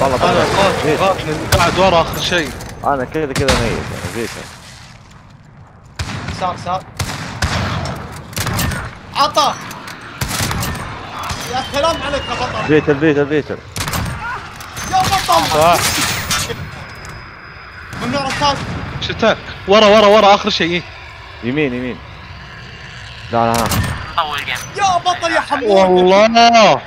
والله أنا خاف خاف جيت. قاعد ورا آخر شيء. أنا كذا كذا ميت. أنا جيت. صار صار عطى يا سلام عليك يا بطل. بيت البيت البيت يا بطل! آه. صح ممنوع ركاز شتاك. ورا ورا ورا آخر شيء. إيه. يمين يمين. لا لا لا يا بطل يا حمود. والله.